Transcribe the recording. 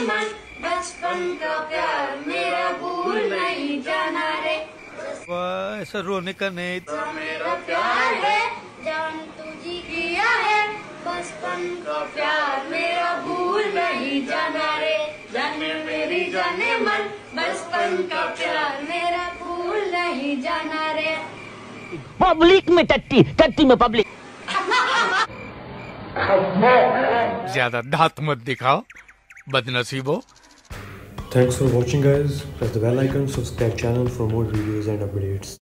मन बचपन का प्यार मेरा भूल नहीं जाना रे। ऐसा रोने का नहीं। तो मेरा प्यार है जान तुझी किया है। बचपन का प्यार मेरा भूल नहीं जाना रे। जाने मेरी जाने मन बचपन का प्यार मेरा भूल नहीं जाना रे। पब्लिक में टट्टी टट्टी में पब्लिक। ज़्यादा दांत मत दिखाओ। बदनसीबो। Thanks for watching guys press the bell icon subscribe channel for more videos and updates